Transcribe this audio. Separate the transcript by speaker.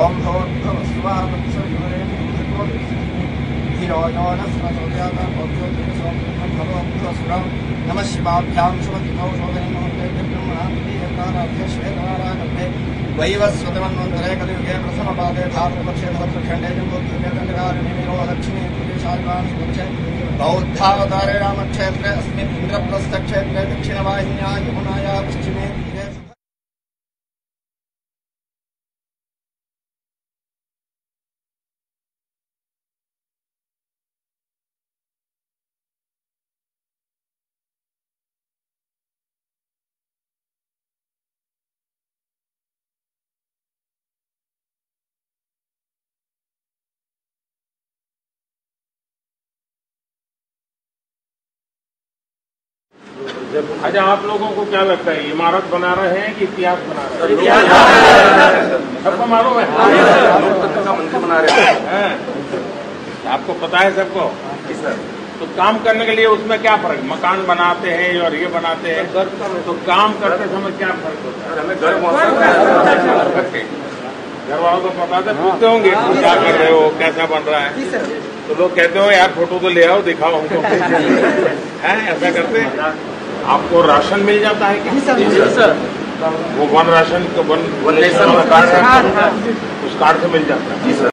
Speaker 1: ఓం నమ శివాభ్యాం శుభతిథౌ वैवस्वतमन्वन्तरे कलियुगे प्रथमपादे ठाकुरपक्षे भरतखण्डे जम्बोद्युगेतण्डकारिणि निरोहलक्ष्मी पुरुषालिमानिपक्षे बौद्धावतारे रामक्षेत्रे अस्मिन् इन्द्रप्रस्थक्षेत्रे दक्षिणवाहिन्या यमुनाय
Speaker 2: अच्छा आप लोगों को क्या लगता है इमारत बना रहे हैं कि इतिहास बना रहे हैं? सबको मालूम है?
Speaker 3: लोकतंत्र का मंदिर बना रहे हैं।
Speaker 2: हैं? आपको पता है सबको? तो काम करने के लिए उसमें क्या फ़र्क? मकान बनाते हैं और ये बनाते हैं। तो काम करते समय क्या फ़र्क होता है?
Speaker 3: घर
Speaker 2: वालों को पता था पूछते होंगे क्या कर रहे हो? कैसा बन रहा है? तो लोग कहते हो यार फ़ोटो तो ले आओ दिखाओ हमको। है ऐसा करते हैं? आपको राशन मिल जाता है क्या?
Speaker 3: सर
Speaker 2: वो one ration one
Speaker 3: one nation card है।
Speaker 2: उस कार्ड से मिल जाता है।